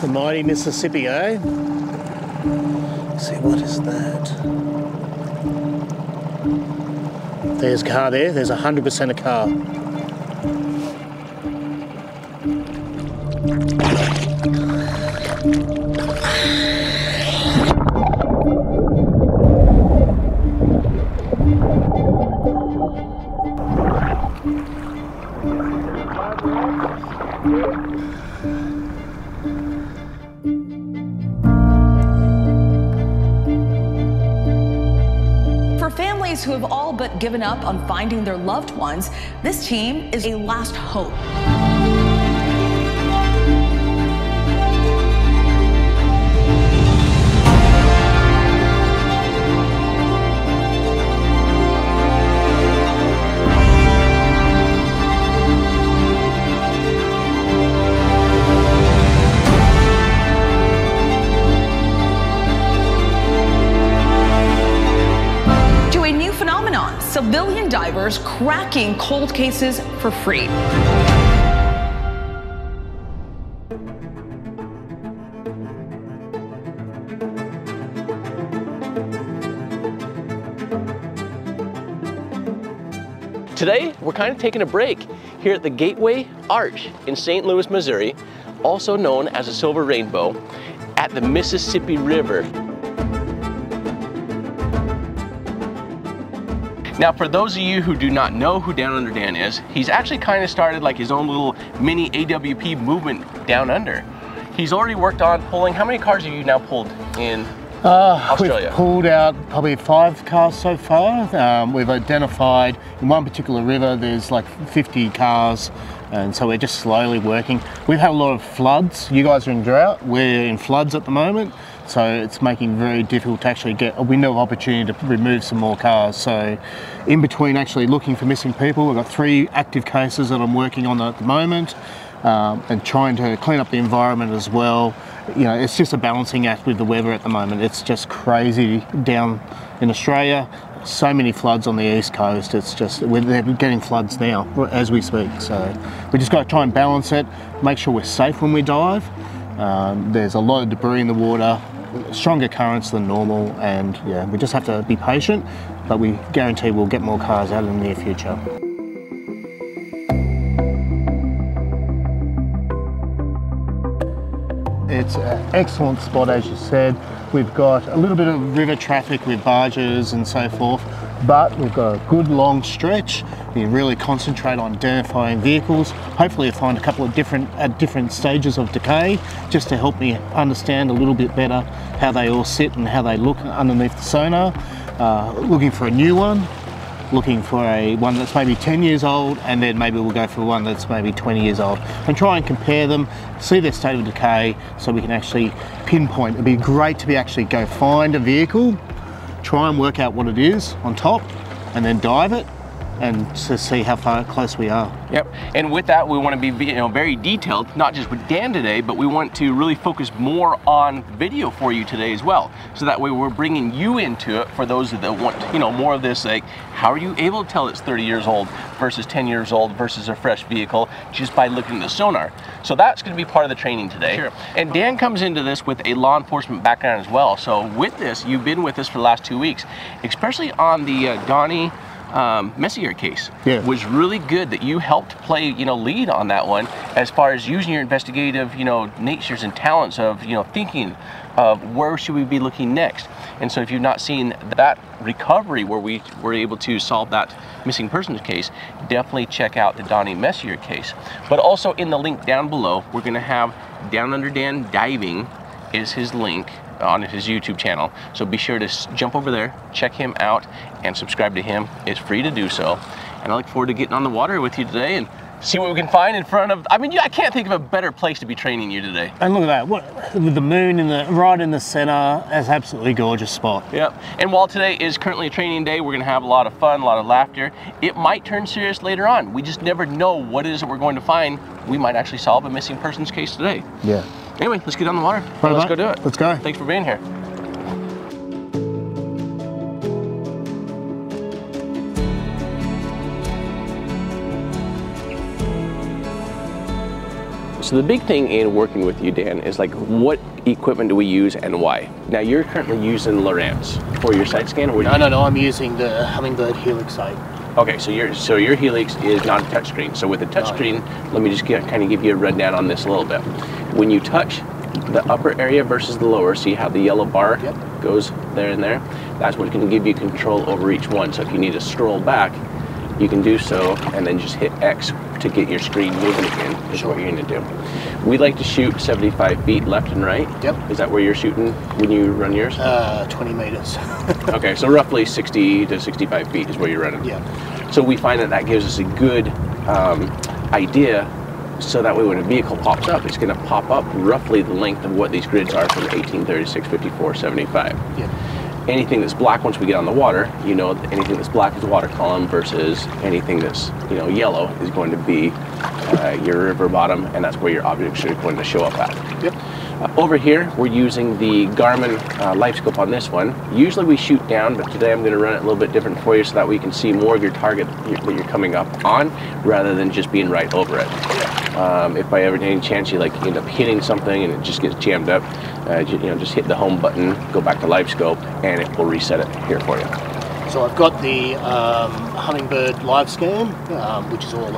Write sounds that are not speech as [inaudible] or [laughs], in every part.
The mighty Mississippi, eh? Let's see, what is that? There's a car there. There's 100% a car. Given up on finding their loved ones, this team is a last hope. Cracking cold cases for free. Today, we're kind of taking a break here at the Gateway Arch in St. Louis, Missouri, also known as the Silver Rainbow, at the Mississippi River. Now, for those of you who do not know who Down Under Dan is, he's actually kind of started like his own little mini AWP movement down under. He's already worked on pulling, how many cars have you now pulled in Uh, Australia. We've pulled out probably five cars so far. Um, we've identified in one particular river there's like 50 cars, and so we're just slowly working. We've had a lot of floods. You guys are in drought. We're in floods at the moment, so it's making it very difficult to actually get a window of opportunity to remove some more cars. So, in between actually looking for missing people, we've got three active cases that I'm working on at the moment. Um, and trying to clean up the environment as well. You know, it's just a balancing act with the weather at the moment. It's just crazy down in Australia. So many floods on the east coast. It's just we're getting floods now as we speak. So we just got to try and balance it. Make sure we're safe when we dive. Um, there's a lot of debris in the water, stronger currents than normal, and yeah, we just have to be patient. But we guarantee we'll get more cars out in the near future. It's an excellent spot, as you said. We've got a little bit of river traffic with barges and so forth, but we've got a good long stretch. We really concentrate on identifying vehicles. Hopefully, I find a couple of different at different stages of decay, just to help me understand a little bit better how they all sit and how they look underneath the sonar. Uh, looking for a new one, looking for a one that's maybe 10 years old and then maybe we'll go for one that's maybe 20 years old and try and compare them see their state of decay so we can actually pinpoint it'd be great to be actually go find a vehicle try and work out what it is on top and then dive it and to see how far close we are Yep. And with that, we want to be you know very detailed, not just with Dan today, but we want to really focus more on video for you today as well. So that way, we're bringing you into it for those that want you know more of this. Like, how are you able to tell it's 30 years old versus 10 years old versus a fresh vehicle just by looking at the sonar? So that's going to be part of the training today. Sure. And Dan comes into this with a law enforcement background as well. So with this, you've been with us for the last two weeks, especially on the uh, Donnie um, Messier case. Yeah. Was really good that you helped play, you know, lead on that one as far as using your investigative, you know, natures and talents of, you know, thinking of where should we be looking next. And so if you've not seen that recovery where we were able to solve that missing persons case, definitely check out the Donnie Messier case. But also in the link down below, we're gonna have Down Under Dan Diving is his link on his YouTube channel. So be sure to jump over there, check him out, and subscribe to him. It's free to do so. And I look forward to getting on the water with you today and see what we can find in front of. I mean, I can't think of a better place to be training you today. and look at that what, with the moon in the right in the center it's absolutely gorgeous spot Yep. And while today is currently a training day, we're going to have a lot of fun, a lot of laughter. It might turn serious later on. We just never know what it is that we're going to find. We might actually solve a missing persons case today. yeah Anyway, let's get on the water. Right, let's mate. go do it. Let's go. Thanks for being here. So the big thing in working with you, Dan, is like what equipment do we use and why? Now you're currently using Lowrance for your side scan. Or No, no, no. I'm using the Humminbird Helix 8. Okay, so your so your Helix is not a touchscreen. So with the touchscreen, let me just get, kind of give you a rundown on this a little bit. When you touch the upper area versus the lower, see how the yellow bar Yep. goes there and there? That's what's going to give you control over each one. So if you need to scroll back, you can do so and then just hit X to get your screen moving again, is what you're to do. We like to shoot 75 feet left and right. Yep. Is that where you're shooting when you run yours? Uh, 20 meters. [laughs] Okay, so roughly 60 to 65 feet is where you're running. yeah. So we find that that gives us a good um, idea so that way when a vehicle pops up, it's going to pop up roughly the length of what these grids are from 18, 36, 54, 75. Yeah. Anything that's black once we get on the water, you know, anything that's black is water column versus anything that's, you know, yellow is going to be uh, your river bottom and that's where your objects are going to show up at. Yep. Uh, over here, we're using the Garmin uh, LiveScope on this one. Usually we shoot down, but today I'm going to run it a little bit different for you so that we can see more of your target that you're coming up on rather than just being right over it. Um, if by ever any chance you like end up hitting something and it just gets jammed up, uh, you know, just hit the home button, go back to LiveScope, and it will reset it here for you. So I've got the um, Humminbird live scan, um, which is all in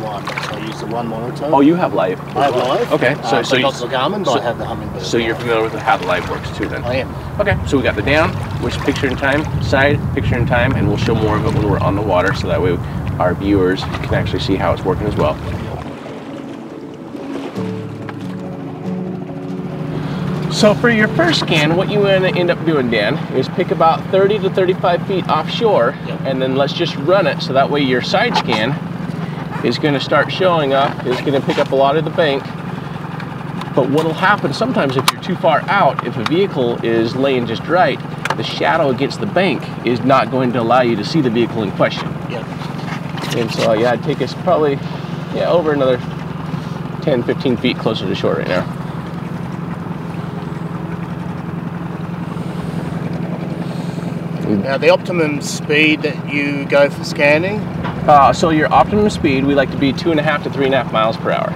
one. So I use the one monitor. Oh, you have Live. I have live. Okay, Uh, so but so you, not the Garmin, but so- I have the Humminbird. so you're familiar with how the Live works too, then. I am. Okay, so we got the down, which picture in time, side, picture in time, and we'll show more of it when we're on the water so that way our viewers can actually see how it's working as well. So for your first scan, what you want to end up doing, Dan, is pick about 30 to 35 feet offshore, Yep. and then let's just run it so that way your side scan is going to start showing up, is going to pick up a lot of the bank, but what'll happen sometimes if you're too far out, if a vehicle is laying just right, the shadow against the bank is not going to allow you to see the vehicle in question. Yep. And so yeah, it'd take us probably yeah, over another 10, 15 feet closer to shore right now. Now the optimum speed that you go for scanning. Uh, so your optimum speed, we like to be two and a half to three and a half miles per hour.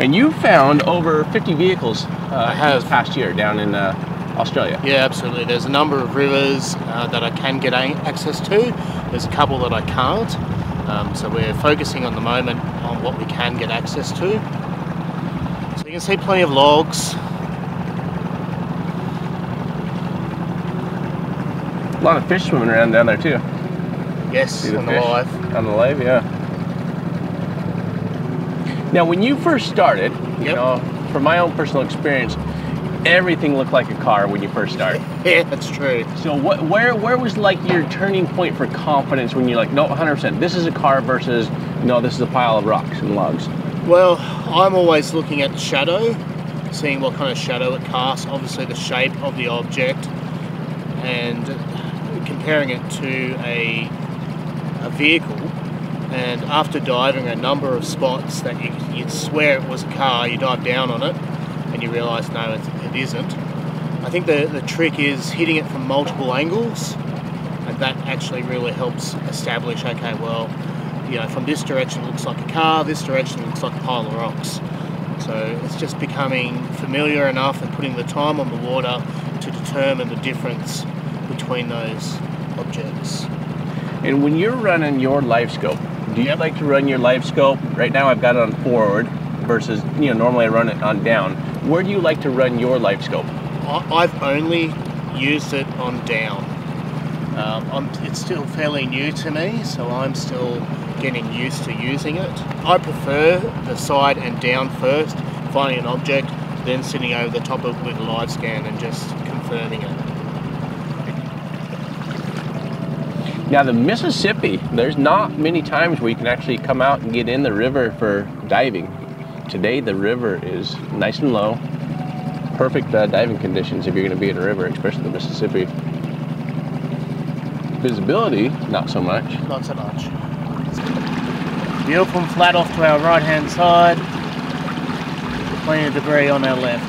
And you found over 50 vehicles uh, I have. this past year down in uh, Australia. Yeah, absolutely. There's a number of rivers uh, that I can get access to. There's a couple that I can't. Um, so we're focusing on the moment on what we can get access to. So you can see plenty of logs. Lot of fish swimming around down there too. Yes, the on the fish? live. On the live, yeah. Now, when you first started, you Yep. know, from my own personal experience, everything looked like a car when you first started. [laughs] Yeah, that's true. So, what, where, where was like your turning point for confidence when you're like, no, 100%, this is a car versus, no, this is a pile of rocks and logs? Well, I'm always looking at shadow, seeing what kind of shadow it casts, obviously the shape of the object, and comparing it to a, a vehicle. And after diving a number of spots that you, you'd swear it was a car, you dive down on it and you realise no, it, it isn't. I think the, the trick is hitting it from multiple angles, and that actually really helps establish okay, well, you know, from this direction it looks like a car, this direction looks like a pile of rocks. So it's just becoming familiar enough and putting the time on the water to determine the difference between those objects. And when you're running your live scope, do you like to run your live scope? Right now, I've got it on forward versus, you know, normally I run it on down. Where do you like to run your live scope? I've only used it on down. Um, I'm, it's still fairly new to me, so I'm still getting used to using it. I prefer the side and down first, finding an object, then sitting over the top of it with a live scan and just confirming it. Now, the Mississippi, there's not many times where you can actually come out and get in the river for diving. Today, the river is nice and low. Perfect uh, diving conditions if you're going to be in a river, especially the Mississippi. Visibility, not so much. Not so much. Beautiful and flat off to our right hand side. Plenty of debris on our left.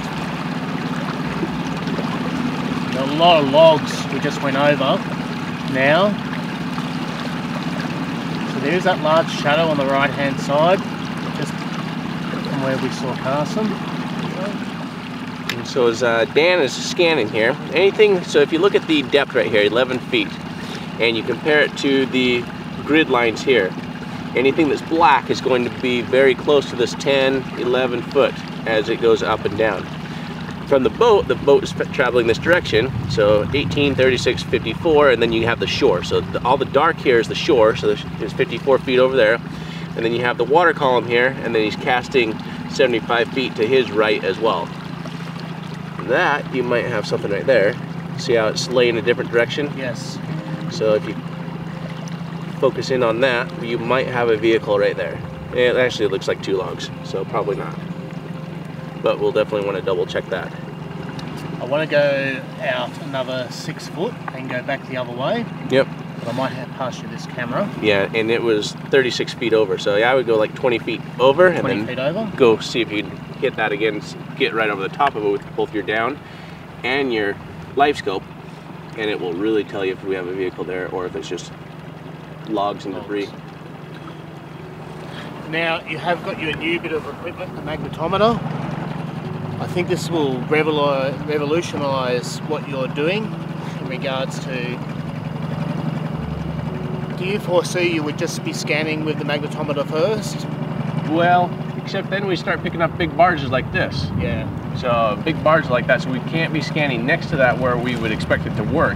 A lot of logs we just went over now. So there's that large shadow on the right hand side. Just from from where we saw Carson. And so as uh, Dan is scanning here, anything, so if you look at the depth right here, 11 feet, and you compare it to the grid lines here, anything that's black is going to be very close to this 10, 11 foot as it goes up and down. From the boat, the boat is traveling this direction, so 18, 36, 54, and then you have the shore. So the, all the dark here is the shore, so there's 54 feet over there. And then you have the water column here, and then he's casting 75 feet to his right as well. That, you might have something right there. See how it's laying a different direction? Yes. So if you focus in on that, you might have a vehicle right there. It actually looks like two logs, so probably not but we'll definitely want to double check that. I want to go out another six foot and go back the other way. Yep. But I might have passed you this camera. Yeah, and it was 36 feet over, so yeah, I would go like 20 feet over 20 and then feet over. go see if you can hit that again, get right over the top of it with both your down and your LiveScope, and it will really tell you if we have a vehicle there or if it's just logs and debris. Now you have got your new bit of equipment, the magnetometer. I think this will revolutionise what you're doing in regards to do you foresee you would just be scanning with the magnetometer first? Well, except then we start picking up big barges like this. Yeah. So big barges like that, so we can't be scanning next to that where we would expect it to work.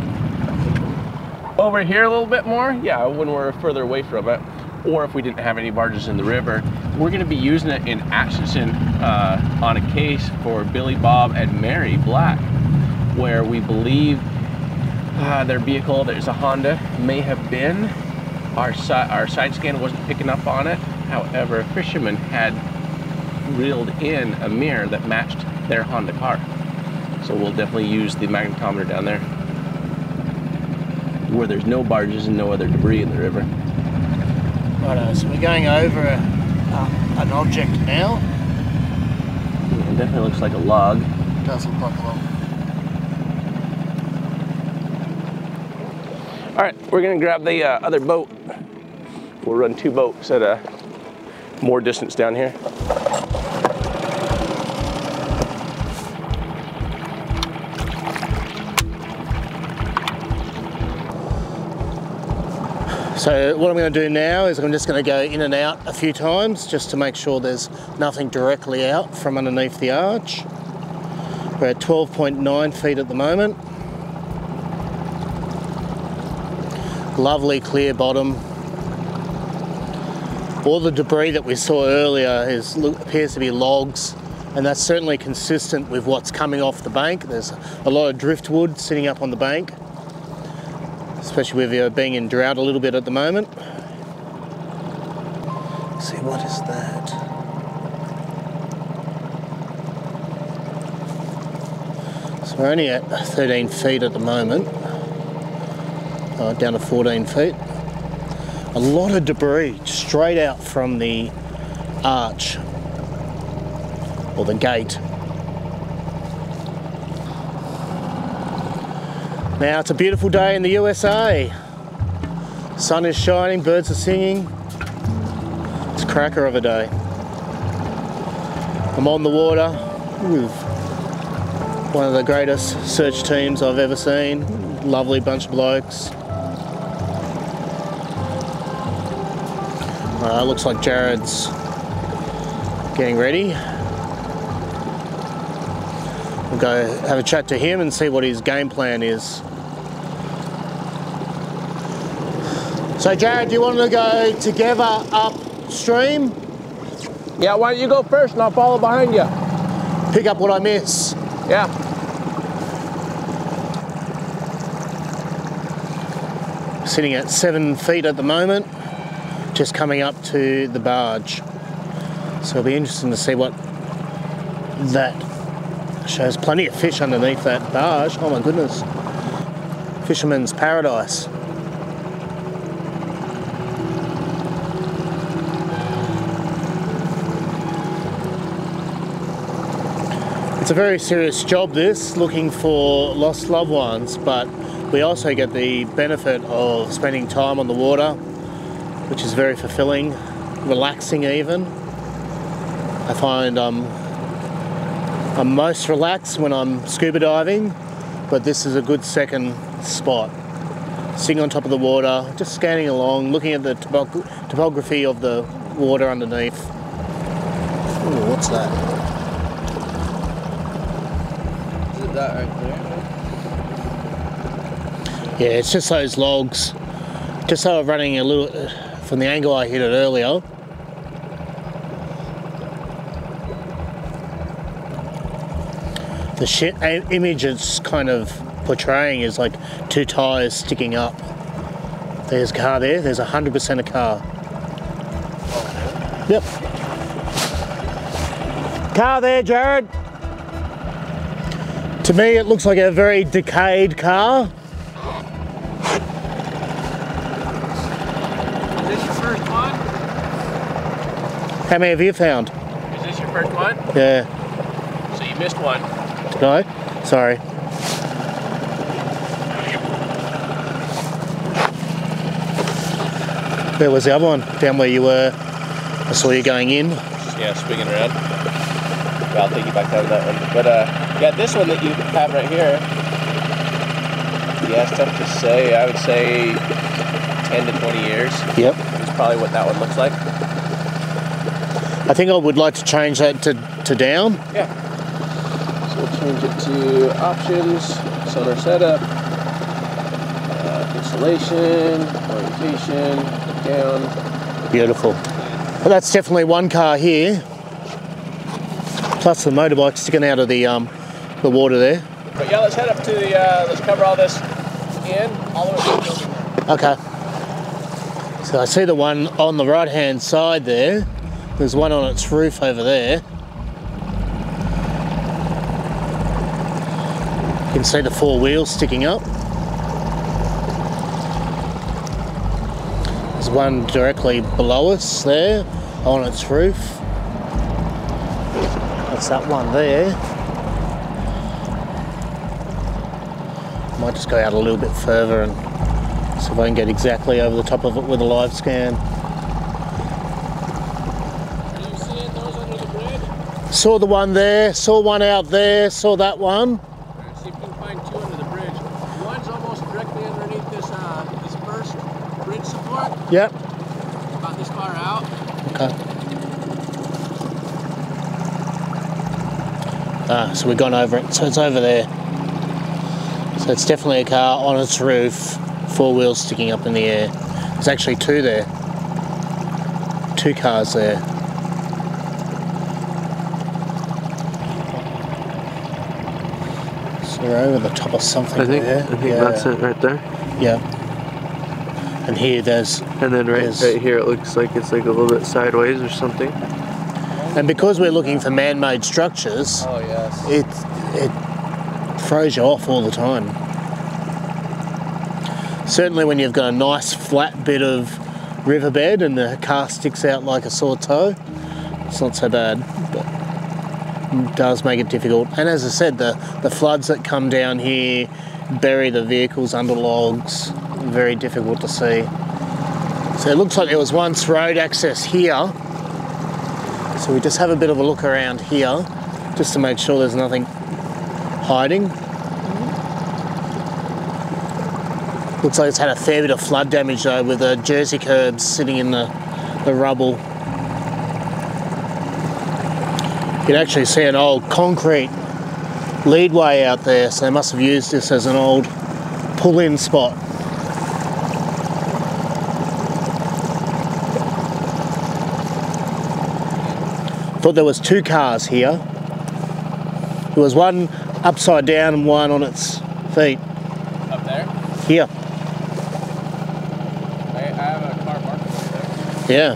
Over here a little bit more, yeah, when we're further away from it, or if we didn't have any barges in the river, we're going to be using it in Atchison uh, on a case for Billy Bob and Mary Black, where we believe uh, their vehicle, there's a Honda, may have been. Our, si our side scan wasn't picking up on it. However, a fisherman had reeled in a mirror that matched their Honda car. So we'll definitely use the magnetometer down there where there's no barges and no other debris in the river. Righto, so we're going over uh, an object now. It definitely looks like a log. It does look like a log. All right, we're gonna grab the uh, other boat. We'll run two boats at a more distance down here. So what I'm going to do now is I'm just going to go in and out a few times just to make sure there's nothing directly out from underneath the arch. We're at 12.9 feet at the moment. Lovely clear bottom. All the debris that we saw earlier is, appears to be logs and that's certainly consistent with what's coming off the bank. There's a lot of driftwood sitting up on the bank especially with you being in drought a little bit at the moment. Let's see, what is that? So we're only at 13 feet at the moment, uh, down to 14 feet. A lot of debris straight out from the arch or the gate Now it's a beautiful day in the USA. Sun is shining, birds are singing. It's a cracker of a day. I'm on the water with one of the greatest search teams I've ever seen. Lovely bunch of blokes. Uh, looks like Jared's getting ready. Go have a chat to him and see what his game plan is. So Jared, do you want to go together upstream? Yeah, why don't you go first and I'll follow behind you. Pick up what I miss. Yeah. Sitting at seven feet at the moment, just coming up to the barge. So it'll be interesting to see what that shows. Plenty of fish underneath that barge. Oh my goodness. Fisherman's paradise. It's a very serious job this, looking for lost loved ones, but we also get the benefit of spending time on the water, which is very fulfilling, relaxing even. I find um, I'm most relaxed when I'm scuba diving, but this is a good second spot. Sitting on top of the water, just scanning along, looking at the topog- topography of the water underneath. Ooh, what's that? Is it that right there? Yeah, it's just those logs. Just so I'm running a little from the angle I hit it earlier. The shit image it's kind of portraying is like two tires sticking up. There's a car there. There's 100% a car. Yep. Car there, Jared. To me, it looks like a very decayed car. Is this your first one? How many have you found? Is this your first one? Yeah. So you missed one. I? Sorry. Where was the other one? Down where you were. I saw you going in. Yeah, swinging around. Yeah, I'll take you back down to that one. But uh, yeah, this one that you have right here. Yeah, it's tough to say. I would say 10 to 20 years Yep. is probably what that one looks like. I think I would like to change that to, to down. Yeah. So we'll change it to options, sonar setup, uh, installation, orientation, down. Beautiful. Well, that's definitely one car here. Plus the motorbike sticking out of the um, the water there. But yeah, let's head up to the, uh, let's cover all this in, all the way to the building. Okay. So I see the one on the right hand side there. There's one on its roof over there. You can see the four wheels sticking up. There's one directly below us there on its roof. That's that one there. Might just go out a little bit further and see if I can get exactly over the top of it with a live scan. Saw the one there, saw one out there, saw that one. Alright, see if you can find two under the bridge. One's almost directly underneath this uh, this first bridge support, Yep. about this far out. Okay. Ah, so we've gone over it. So it's over there. So it's definitely a car on its roof, four wheels sticking up in the air. There's actually two there. Two cars there. So we're over the top of something I think, there. I think yeah. that's it right there. Yeah. And here there's And then right, Yes. right here it looks like it's like a little bit sideways or something. and because we're looking for man-made structures, Oh yes. it it throws you off all the time. Certainly when you've got a nice flat bit of riverbed and the car sticks out like a sore toe, it's not so bad, but does make it difficult. And as I said, the, the floods that come down here bury the vehicles under logs, very difficult to see. So it looks like there was once road access here, so we just have a bit of a look around here just to make sure there's nothing hiding. Looks like it's had a fair bit of flood damage though with the Jersey curbs sitting in the, the rubble. You can actually see an old concrete leadway out there, so they must have used this as an old pull-in spot. Thought there was two cars here. There was one upside down and one on its feet. Up there. Here. I, I have a car marked over there. Yeah.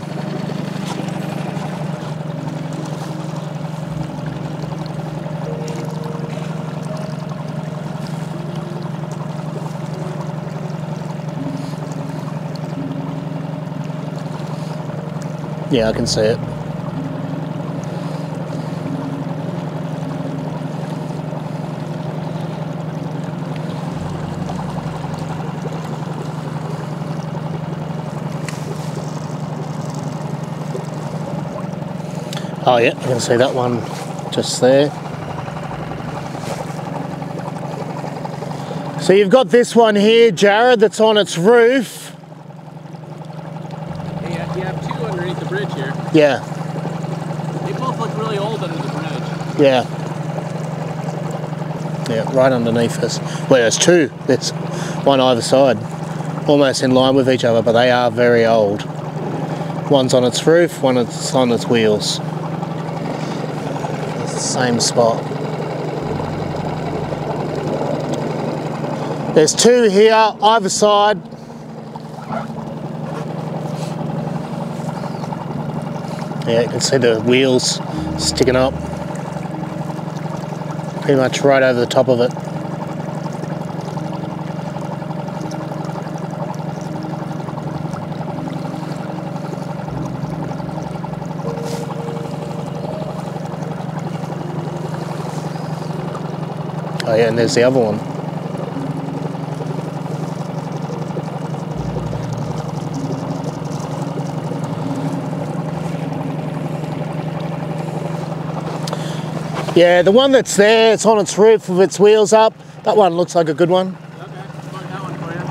Yeah, I can see it. Oh yeah, I can see that one just there. So you've got this one here, Jared, that's on its roof. Yeah, you have two underneath the bridge here. Yeah, They both look really old under the bridge. yeah. Yeah, right underneath us. Well, there's two. There's one either side. Almost in line with each other, but they are very old. One's on its roof, one is on its wheels. Same spot. There's two here, either side. Yeah, you can see the wheels sticking up. Pretty much right over the top of it. There's the other one. Yeah, the one that's there, it's on its roof with its wheels up. That one looks like a good one. Okay, mark that one for you.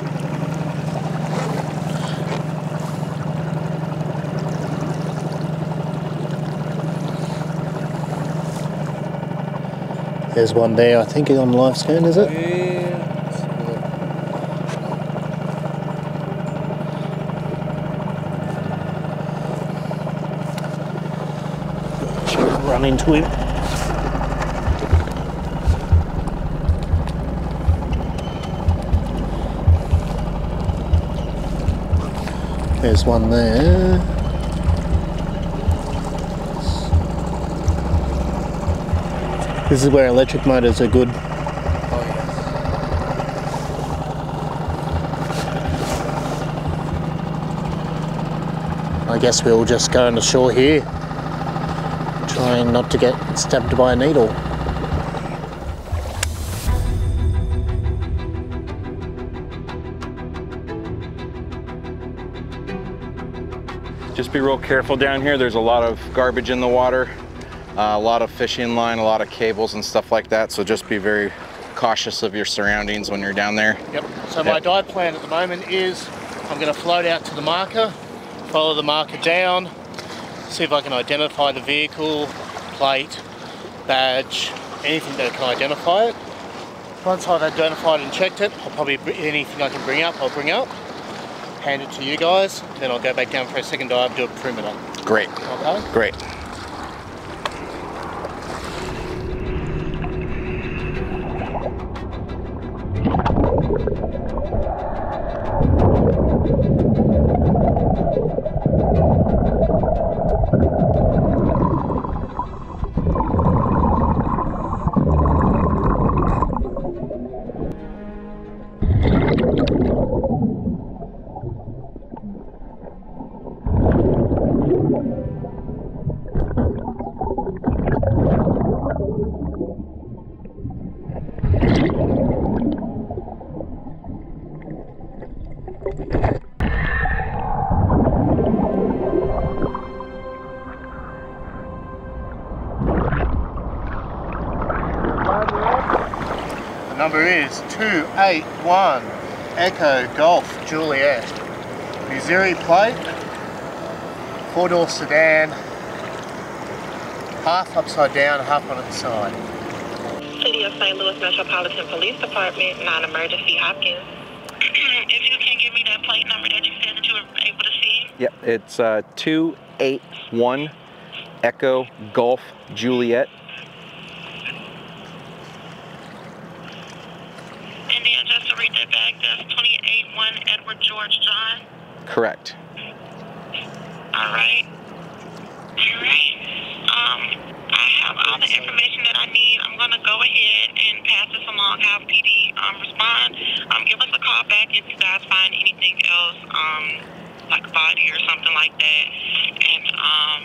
There's one there, I think, on live scan, is it? Run into him. There's one there. This is where electric motors are good. Oh yes. I guess we'll just go on the shore here, trying not to get stabbed by a needle. Just be real careful down here. There's a lot of garbage in the water, uh, a lot of fishing line, a lot of cables and stuff like that. So just be very cautious of your surroundings when you're down there. Yep. So my dive plan at the moment is I'm going to float out to the marker, follow the marker down, see if I can identify the vehicle, plate, badge, anything that can identify it. Once I've identified and checked it, I'll probably anything I can bring up, I'll bring up, hand it to you guys, then I'll go back down for a second dive, do a perimeter. Great, Okay. great. Is 281 Echo Golf Juliet. Missouri plate, four door sedan, half upside down, half on its side. City of St. Louis Metropolitan Police Department, non-emergency Hopkins. [clears throat] if you can give me that plate number that you said that you were able to see. Yep, it's uh, 281 Echo Golf Juliet. And then just to read that back, that's 281 Edward George John. Correct. All right. All right. Um, I have all the information that I need. I'm gonna go ahead and pass this along. Have PD um, respond. Um, give us a call back if you guys find anything else, um, like a body or something like that. And um,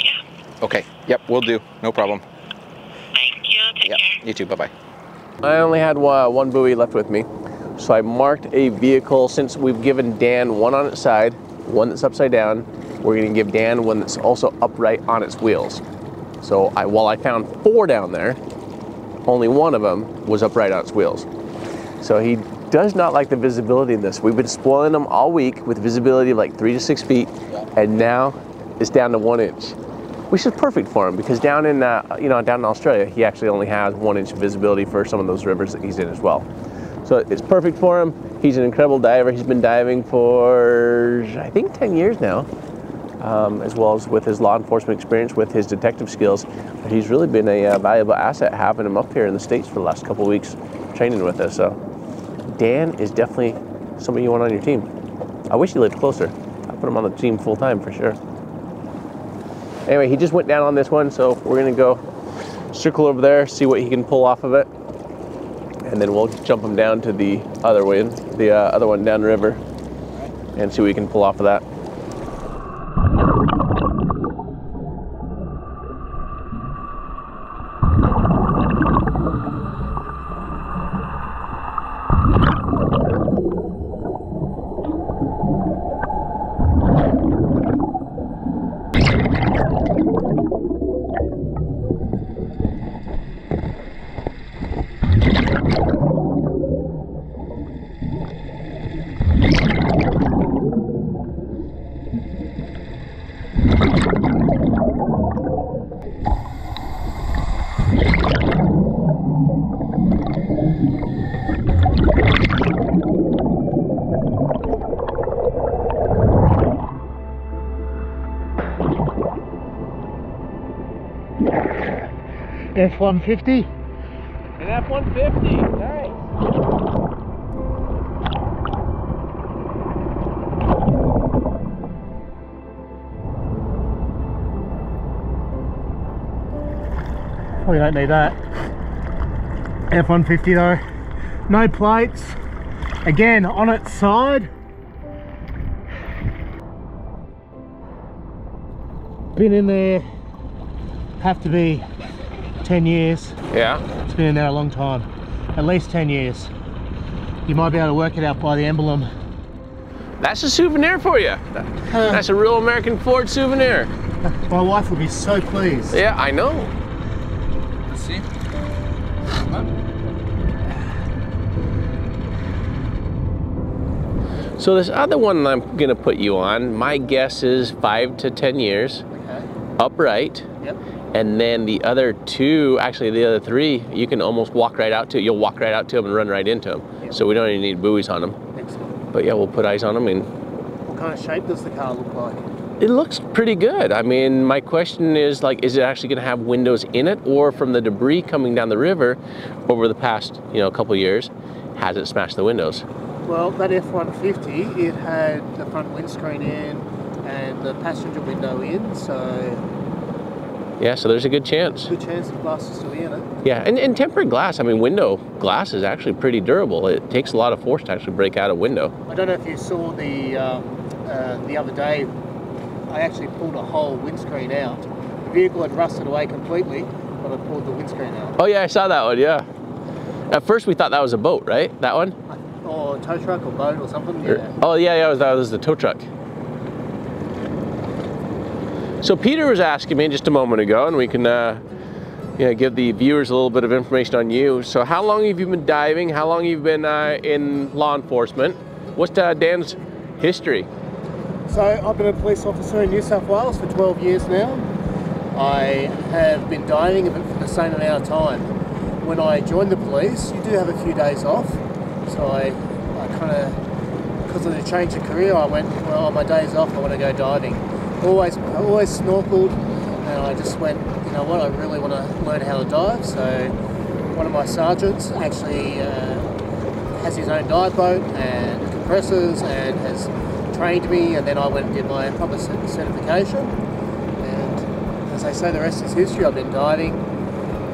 yeah. Okay, yep, we'll do. No problem. Thank you. Take Yep, care. you too. Bye bye. I only had uh, one buoy left with me, so I marked a vehicle. Since we've given Dan one on its side, one that's upside down, we're going to give Dan one that's also upright on its wheels. So I, while I found four down there, only one of them was upright on its wheels. So he does not like the visibility in this. We've been spoiling him all week with visibility of like three to six feet, and now it's down to one inch, which is perfect for him because down in uh, you know down in Australia, he actually only has one inch visibility for some of those rivers that he's in as well. So it's perfect for him. He's an incredible diver. He's been diving for I think 10 years now. Um, as well as with his law enforcement experience, with his detective skills. But he's really been a uh, valuable asset having him up here in the States for the last couple weeks training with us. So Dan is definitely somebody you want on your team. I wish he lived closer. I put him on the team full time for sure. Anyway, he just went down on this one, so we're gonna go circle over there, see what he can pull off of it, and then we'll jump them down to the other one, the uh, other one down river, and see what we can pull off of that. F-150. An F-150, nice. We don't need that. F-150 though. No plates. Again, on its side. Been in there, have to be 10 years. Yeah. It's been in there a long time. At least 10 years. You might be able to work it out by the emblem. That's a souvenir for you. That's a real American Ford souvenir. My wife would be so pleased. Yeah, I know. Let's see. So this other one I'm gonna put you on, my guess is five to 10 years, Okay. upright. Yep. And then the other two, actually the other three, you can almost walk right out to. You'll walk right out to them and run right into them. Yep. So we don't even need buoys on them. Excellent. But yeah, we'll put eyes on them and What kind of shape does the car look like? it looks pretty good. I mean, my question is like, is it actually gonna have windows in it or from the debris coming down the river over the past, you know, a couple years, has it smashed the windows? Well, that F-150, it had the front windscreen in and the passenger window in, so Yeah, so there's a good chance. good chance the glass is still in it. Yeah, and, and tempered glass, I mean, window glass is actually pretty durable. It takes a lot of force to actually break out a window. I don't know if you saw the um, uh, the other day. I actually pulled a whole windscreen out. The vehicle had rusted away completely, but I pulled the windscreen out. Oh yeah, I saw that one, yeah. At first we thought that was a boat, right? That one? Or a tow truck or boat or something. Yeah. Oh yeah, yeah, that was the tow truck. So Peter was asking me just a moment ago, and we can uh, you know, give the viewers a little bit of information on you. So how long have you been diving? How long have you been uh, in law enforcement? What's uh, Dan's history? So I've been a police officer in New South Wales for 12 years now. I have been diving for the same amount of time. When I joined the police, you do have a few days off. So I, I kind of, because of the change of career, I went, well, my days off, I want to go diving. Always, always snorkeled, and I just went, you know what, I really want to learn how to dive. So one of my sergeants actually uh, has his own dive boat and compressors and has trained me and then I went and did my proper certification and as they say the rest is history I've been diving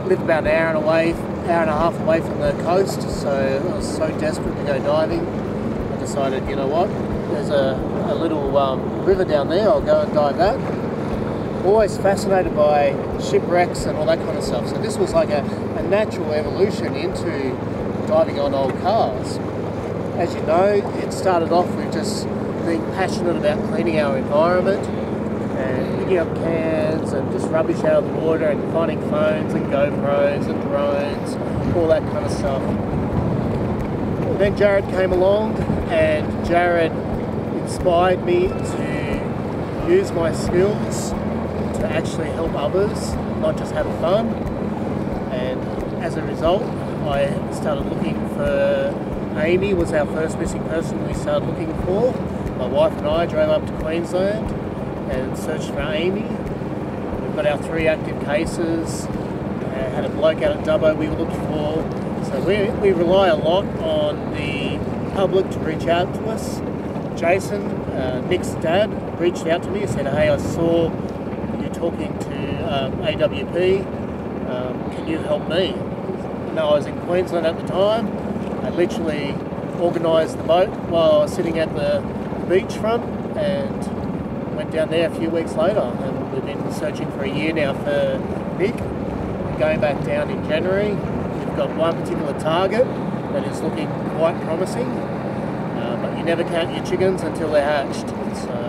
lived about an hour and away hour and a half away from the coast so I was so desperate to go diving I decided you know what there's a, a little um, river down there I'll go and dive that. Always fascinated by shipwrecks and all that kind of stuff. So this was like a, a natural evolution into diving on old cars. As you know, it started off with just being passionate about cleaning our environment and picking up cans and just rubbish out of the water and finding phones and GoPros and drones, all that kind of stuff. Then Jared came along and Jared inspired me to use my skills to actually help others, not just have fun. And as a result, I started looking for Amy was our first missing person we started looking for. My wife and I drove up to Queensland and searched for Amy. We've got our three active cases. Uh, had a bloke out at Dubbo we looked for. So we, we rely a lot on the public to reach out to us. Jason, uh, Nick's dad, reached out to me and said, hey, I saw you talking to um, AWP. Um, can you help me? No, I was in Queensland at the time. I literally organised the boat while I was sitting at the beachfront and went down there a few weeks later. And we've been searching for a year now for Nick. We're going back down in January. We've got one particular target that is looking quite promising. Never count your chickens until they're hatched. So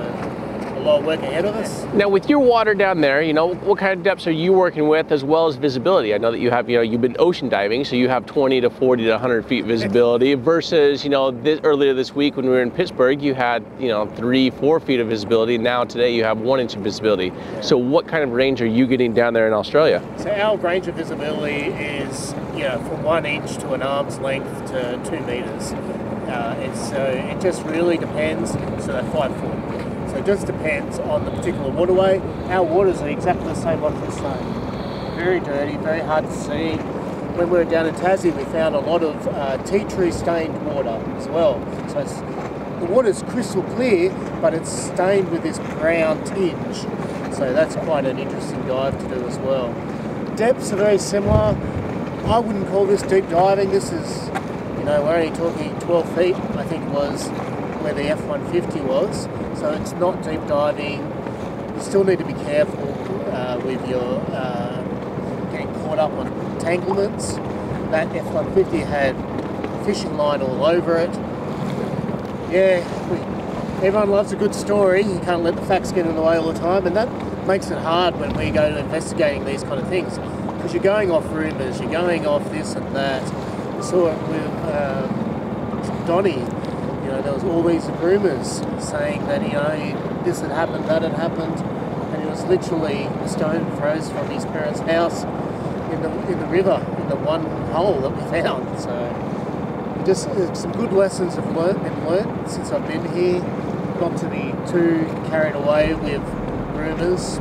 a lot of work ahead of us. Now, with your water down there, you know, what kind of depths are you working with as well as visibility? I know that you have, you know, you've been ocean diving, so you have 20 to 40 to 100 feet visibility versus, you know, this, earlier this week when we were in Pittsburgh, you had, you know, three, four feet of visibility. Now today you have one inch of visibility. So what kind of range are you getting down there in Australia? So our range of visibility is, you know, from one inch to an arm's length to two meters. Uh, so it just really depends. So they're five foot. So it just depends on the particular waterway. Our waters are exactly the same like the same. Very dirty, very hard to see. When we were down in Tassie, we found a lot of uh, tea tree stained water as well. So the water's crystal clear, but it's stained with this brown tinge. So that's quite an interesting dive to do as well. Depths are very similar. I wouldn't call this deep diving. This is, know, we're only talking 12 feet, I think was where the F-150 was. So it's not deep diving. You still need to be careful uh, with your uh, getting caught up on entanglements. That F-150 had fishing line all over it. Yeah, we, everyone loves a good story. You can't let the facts get in the way all the time, and that makes it hard when we go to investigating these kind of things because you're going off rumours, you're going off this and that. Saw it with um, Donny. You know, there was all these rumours saying that you know this had happened, that had happened, and it was literally a stone throws from his parents' house in the in the river in the one hole that we found. So just some good lessons have learnt, been learnt since I've been here. Not to be too carried away with rumours.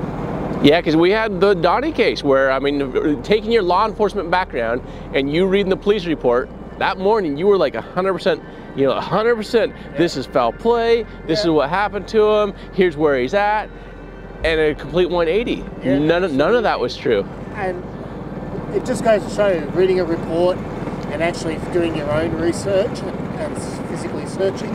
Yeah, because we had the Donnie case where, I mean, taking your law enforcement background and you reading the police report, that morning you were like 100%, you know, 100%, this is foul play, this Yeah. is what happened to him, here's where he's at, and a complete 180. Yeah, none, of, none of that was true. And it just goes to show you, reading a report and actually doing your own research and, and physically searching,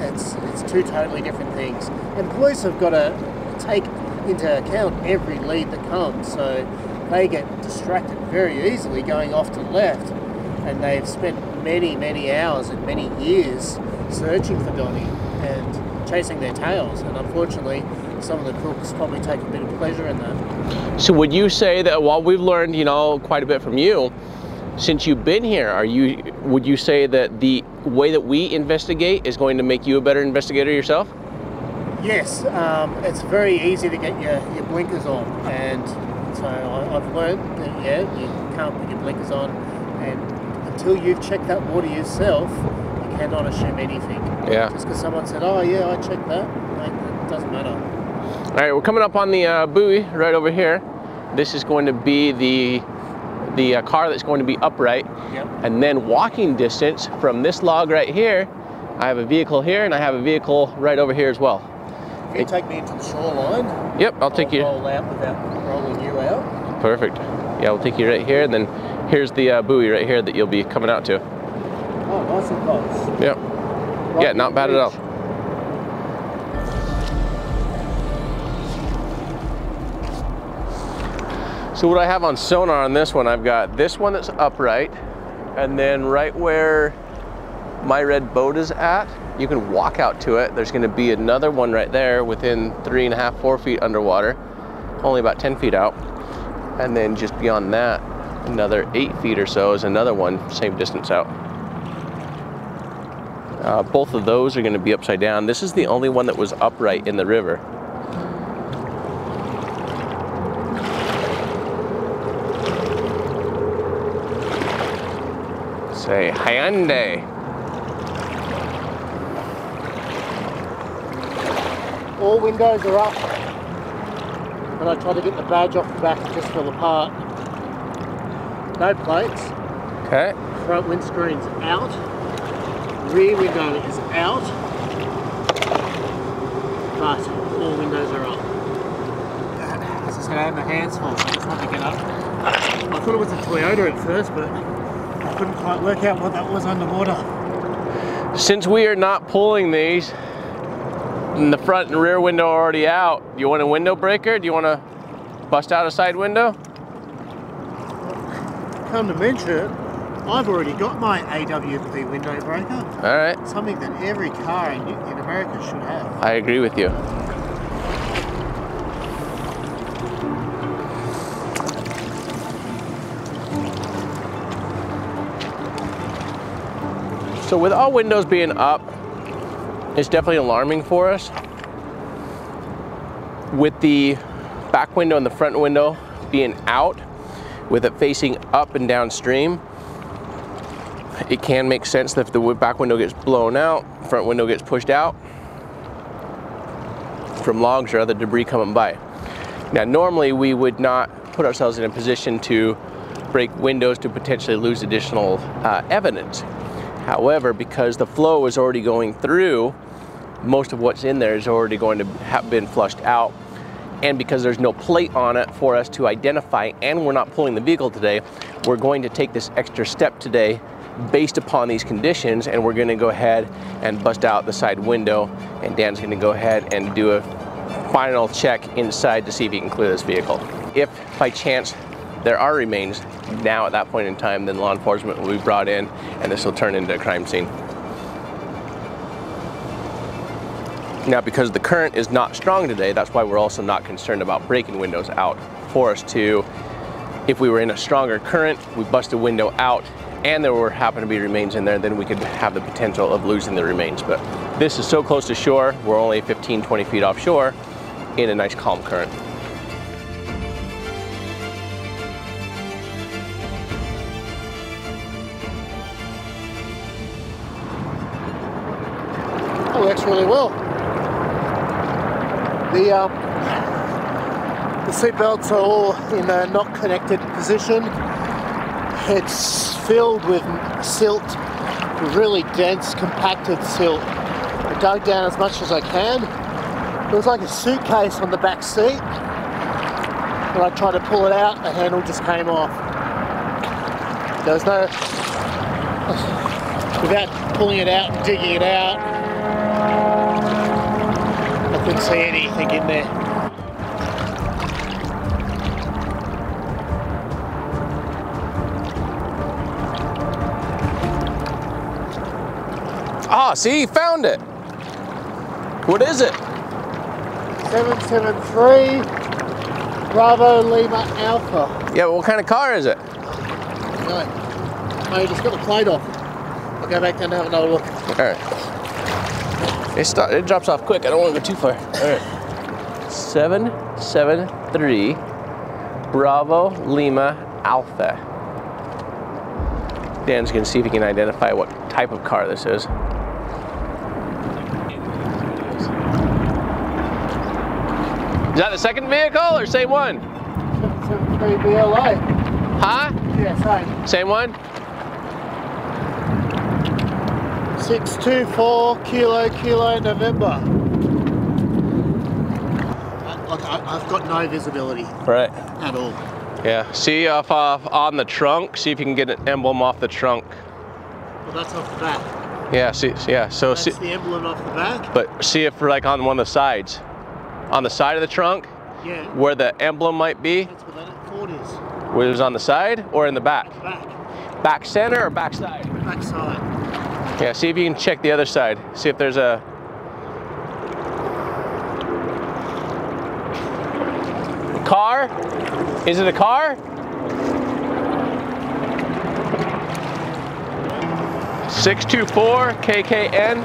it's, it's two totally different things. And police have got to take into account every lead that comes, so they get distracted very easily going off to the left. And they've spent many, many hours and many years searching for Donnie and chasing their tails. And unfortunately, some of the crooks probably take a bit of pleasure in that. So would you say that while we've learned, you know, quite a bit from you, since you've been here, are you would you say that the way that we investigate is going to make you a better investigator yourself? Yes, um, it's very easy to get your, your blinkers on, and so I, I've learned that yeah, you can't put your blinkers on, and until you've checked that water yourself, you cannot assume anything. Yeah. Just because someone said, "Oh yeah, I checked that," like, it doesn't matter. All right, we're coming up on the uh, buoy right over here. This is going to be the the uh, car that's going to be upright, Yep. and then walking distance from this log right here. I have a vehicle here, and I have a vehicle right over here as well. If you take me into the shoreline, Yep, I'll take you. roll out without rolling you out. Perfect. Yeah, we'll take you right here, and then here's the uh, buoy right here that you'll be coming out to. Oh, nice and close. Yep. Right Yeah, not bad at all. So what I have on sonar on this one, I've got this one that's upright, and then right where my red boat is at, you can walk out to it. There's gonna be another one right there within three and a half, four feet underwater, only about 10 feet out. And then just beyond that, another eight feet or so is another one, same distance out. Uh, both of those are gonna be upside down. This is the only one that was upright in the river. Say Hyundai. All windows are up. And I try to get the badge off the back, it just fell apart. No plates. Okay. Front windscreen's out. Rear window is out. But all windows are up. As I said, I had my hands full, so I just had to get up. I thought it was a Toyota at first, but I couldn't quite work out what that was underwater. Since we are not pulling these, and the front and rear window are already out, Do you want a window breaker? Do you want to bust out a side window? Come to mention it, I've already got my AWP window breaker. All right, Something that every car in, in America should have. I agree with you. So with all windows being up, it's definitely alarming for us. With the back window and the front window being out, with it facing up and downstream, it can make sense that if the back window gets blown out, front window gets pushed out from logs or other debris coming by. Now, normally we would not put ourselves in a position to break windows to potentially lose additional uh, evidence. However, because the flow is already going through, most of what's in there is already going to have been flushed out. And because there's no plate on it for us to identify, and we're not pulling the vehicle today, we're going to take this extra step today based upon these conditions, and we're gonna go ahead and bust out the side window, and Dan's gonna go ahead and do a final check inside to see if he can clear this vehicle. If by chance there are remains, now at that point in time, then law enforcement will be brought in, and this will turn into a crime scene. Now, because the current is not strong today, that's why we're also not concerned about breaking windows out. For us to, if we were in a stronger current, we bust a window out, and there were happen to be remains in there, then we could have the potential of losing the remains. But this is so close to shore, we're only 15, 20 feet offshore in a nice calm current. Oh, that works really well. The um, the seat belts are all in a not connected position. It's filled with silt, really dense, compacted silt. I dug down as much as I can. It was like a suitcase on the back seat. When I tried to pull it out, the handle just came off. There was no, [sighs] without pulling it out and digging it out, I couldn't see anything in there. Ah, see, he found it. What is it? 773 Bravo Lima Alpha. Yeah, but what kind of car is it? No, I just got the plate off. I'll go back down and have another look. All right. It, start, it drops off quick. I don't want to go too far. All right. Seven, seven, three, Bravo Lima Alpha. Dan's gonna see if he can identify what type of car this is. Is that the second vehicle or same one? 773 BLA. Huh? Yeah, Same one? same. 624 Kilo Kilo November. Look, I, I've got no visibility Right. at all. Yeah. See if uh, on the trunk. See if you can get an emblem off the trunk. Well, that's off the back. Yeah. See. Yeah. So That's see, the emblem off the back. but see if like on one of the sides, on the side of the trunk, Yeah. where the emblem might be, That's what that Ford is. where it's on the side or in the back. Back. Back center or back side? Back side. Yeah, see if you can check the other side. See if there's a car. Is it a car? Six two four KKN.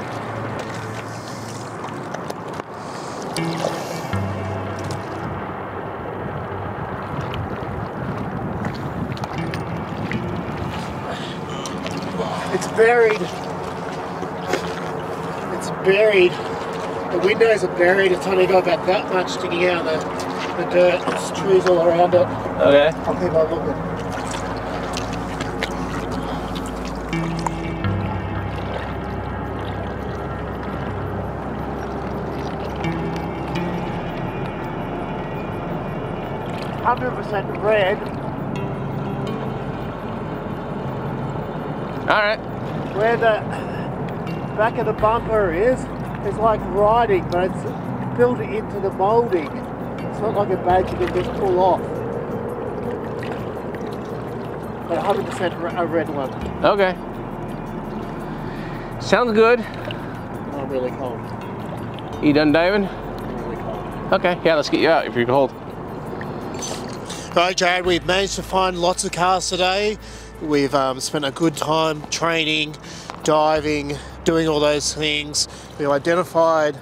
It's buried. It's buried. The windows are buried. It's only got about that much sticking out of the, the dirt. There's trees all around it. Okay. I'll keep on looking. Hundred percent red. All right. where the back of the bumper is, it's like riding, but it's built into the moulding. It's not like a badge you can just pull off. But 100% a red one. Okay. Sounds good. I'm really cold. You done diving? I'm really cold. Okay. Yeah, let's get you out if you're cold. Right, Jared, we've managed to find lots of cars today. We've um, spent a good time training, diving, doing all those things. We've identified,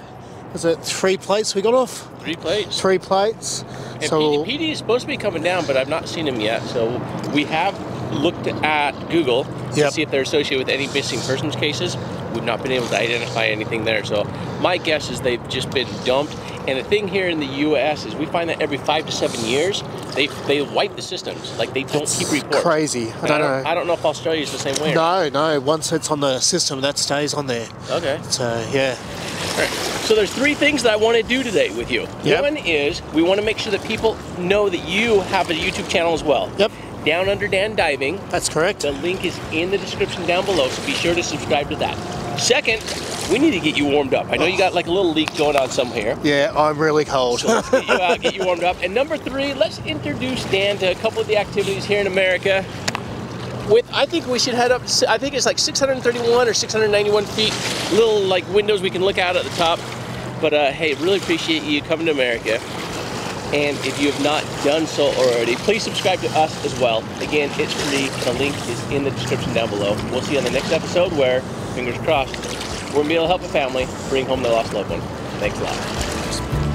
was it three plates we got off? Three plates. Three plates. And so PD, PD is supposed to be coming down, but I've not seen him yet. So we have looked at Google to Yep. see if they're associated with any missing persons cases. We've not been able to identify anything there. So my guess is they've just been dumped. And the thing here in the U.S. is we find that every five to seven years they they wipe the systems. Like they don't keep reports. crazy. I And don't know. I don't know if Australia is the same way. No, no. Once it's on the system, that stays on there. Okay. So yeah, All right. So there's three things that I want to do today with you. Yep. One is we want to make sure that people know that you have a YouTube channel as well. Yep. Down under Dan Diving. that's correct. The link is in the description down below, so be sure to subscribe to that. Second, we need to get you warmed up. I know you got like a little leak going on somewhere. Yeah, I'm really cold. So let's get you out, get you [laughs] warmed up. And number three, let's introduce Dan to a couple of the activities here in America. With, I think we should head up. I think it's like 631 or 691 feet. Little like windows we can look out at the top. But uh, hey, really appreciate you coming to America. And if you have not done so already, please subscribe to us as well. Again, it's free. The link is in the description down below. We'll see you on the next episode where, fingers crossed, we're going to be able to help a family bring home their lost loved one. Thanks a lot.